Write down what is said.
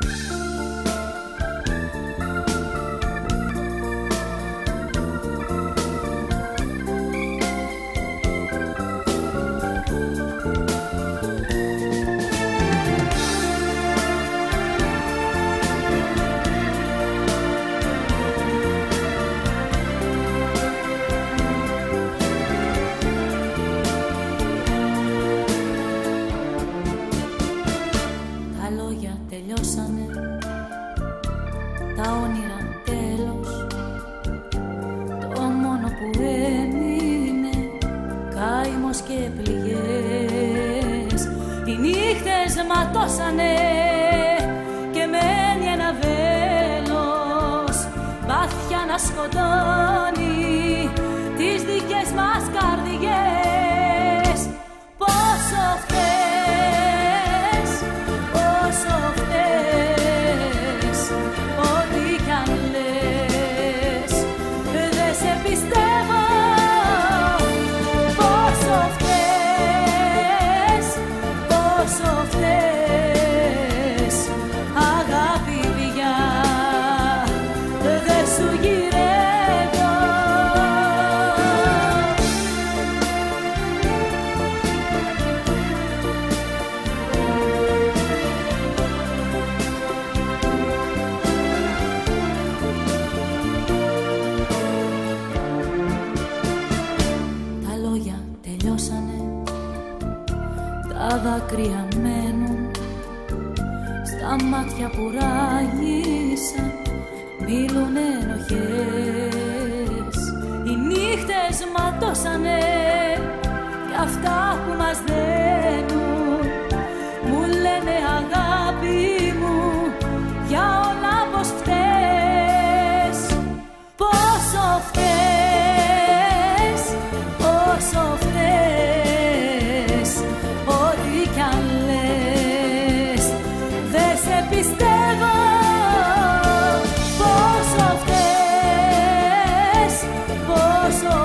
Bye. τα όνειρα τέλος. Το μόνο που έμεινε καίμος και πληγές. Οι νύχτες ματώσανε και μένει ένα βέλος. Βάθια να σκοτώνει δάκρυα μένουν στα μάτια που ράγισαν μίλουν ενοχές. Οι νύχτες ματώσανε και αυτά που μας δεν πιστεύω πόσο φταίς, πόσο